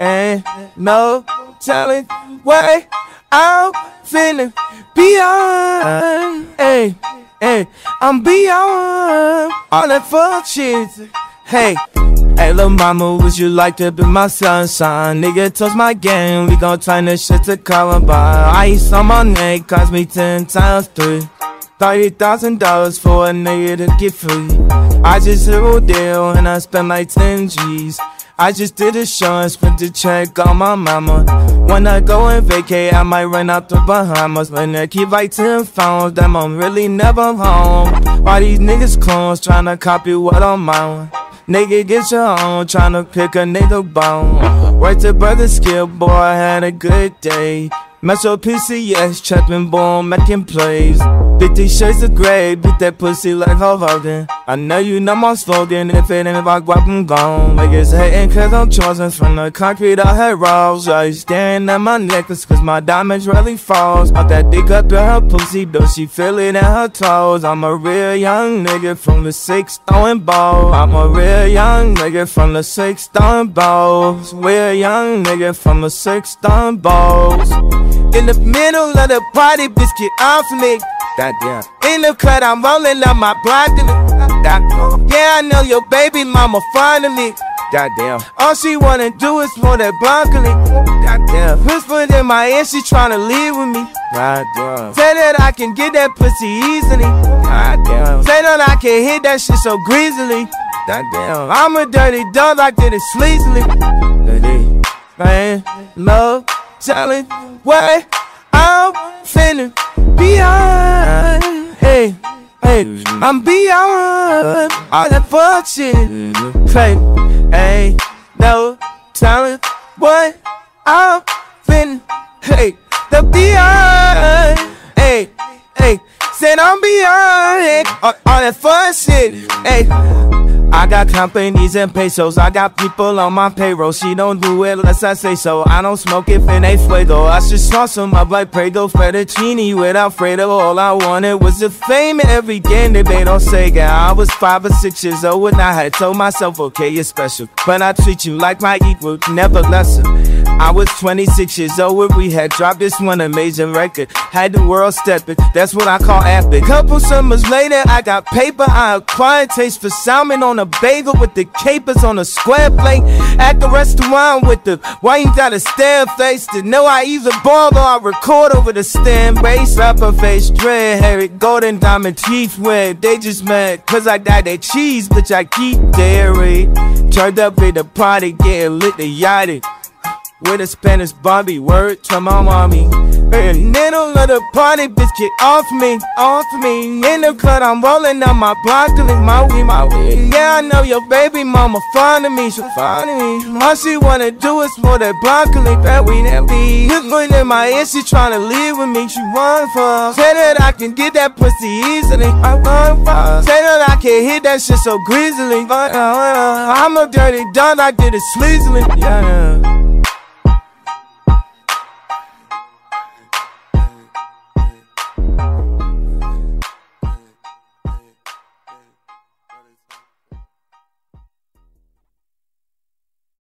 Ain't no telling what I'm feeling beyond. Hey, hey, I'm beyond all that fuck shit. Hey. Hey, lil' mama, would you like to be my sunshine? Nigga, touch my game, we gon' turn this shit to Columbine. Ice on my neck cost me ten times three. Thirty thousand dollars for a nigga to get free. I just hit a deal and I spent like ten G's. I just did a show and spent the check on my mama. When I go and vacate, I might run out the Bahamas. When I keep like 10 phones, them I'm really never home. Why these niggas clones tryna copy what I'm on? Nigga, get your own, tryna pick a nigga bone. Worked to brother skill, boy, I had a good day. Metro PCS, trapping boom, making plays. 50 shades of gray, beat that pussy like Hulk Hogan. I know you know my slogan, if it ain't about guap, I'm gone. Niggas hating cause I'm chosen from the concrete I had rolls. I staring at my necklace cause my diamonds really falls. Out that dick up in her pussy, though she feel it in her toes. I'm a real young nigga from the six throwing balls. I'm a real young nigga from the six throwing balls. Real young nigga from the six throwing balls. In the middle of the party, bitch, get off me. Goddamn. In the cut, I'm rolling up my block. Yeah, I know your baby mama finally. Goddamn. All she wanna do is want that broccoli. Goddamn. Whispered in my ear, she tryna leave with me. Goddamn. Say that I can get that pussy easily. Goddamn. Say that I can hit that shit so greasily. Goddamn. I'm a dirty dog, I did it sleazily. Dirty. Man, love, telling what I'm hey, I'm beyond all that fuck shit. Hey, no telling what I'm finna. Hey, the beyond. Hey, hey, said I'm beyond all, all that fun shit. Hey. I got companies and pesos, I got people on my payroll. She don't do it unless I say so. I don't smoke if it ain't fuego. I should sauce some up like Prego fettuccine with Alfredo. All I wanted was the fame every game they don't say. Yeah, I was five or six years old when I had told myself, okay, you're special. But I treat you like my equal, never lesser. I was 26 years old when we had dropped this one amazing record. Had the world stepping, that's what I call epic. Couple summers later, I got paper. I acquired taste for salmon on a bagel with the capers on a square plate. At the restaurant with the wine got a stare face. To know I either ball or I record over the stand bass. Rapper face, dread, hairy, golden diamond teeth red. They just mad cause I got that cheese, bitch. I keep dairy. Turned up in the party, getting lit the yachty. With a Spanish Bobby, word to my mommy. In middle of the party, bitch, get off me, off me. In the club, I'm rolling up my broccoli, my weed, my weed. Yeah, I know your baby mama fond of me, she fond of me. All she wanna do is for that broccoli, that weed, that weed. Looking in my ear, she tryna leave with me, she want for. Say that I can get that pussy easily, I want for. Say that I can hit that shit so greasily. But, uh, uh, I'm a dirty dog, I did it sleazily, yeah.